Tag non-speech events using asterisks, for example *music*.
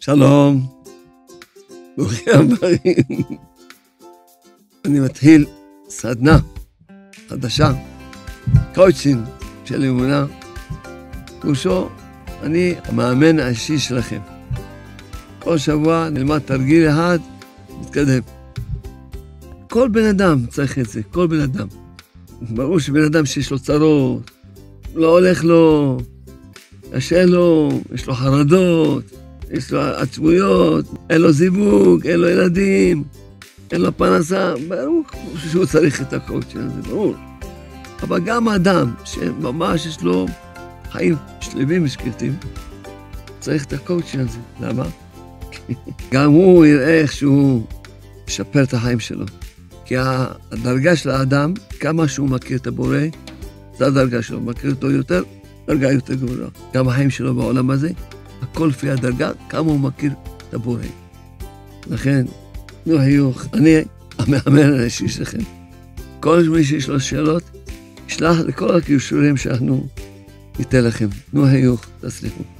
שלום, ברוכים הבאים. אני מתחיל סדנה חדשה, קואוצ'ינג של אמונה. פירושו, אני המאמן האישי שלכם. כל שבוע נלמד תרגיל אחד, נתקדם. כל בן אדם צריך את זה, כל בן אדם. ברור שבן אדם שיש לו צרות, לא הולך לו, קשה לו, יש לו חרדות, יש לו עצמויות, אין לו זיווג, אין לו ילדים, אין לו פרנסה, ברור שהוא צריך את הקואוצ'ר הזה, ברור. אבל גם אדם שממש יש לו חיים שלווים ושקטים, צריך את הקואוצ'ר הזה. למה? *laughs* גם הוא יראה איך שהוא ישפר את החיים שלו. כי הדרגה של האדם, כמה שהוא מכיר את הבורא, זו הדרגה שלו, מכיר אותו יותר, דרגה יותר גבוהה. גם החיים שלו בעולם הזה, הכל לפי הדרגה, כמה הוא מכיר את הבורא. לכן, תנו חיוך, אני המאמן האישי שלכם. כל מי שיש לו שאלות, ישלח לכל הכישורים שאנחנו ניתן לכם. תנו חיוך, תצליחו.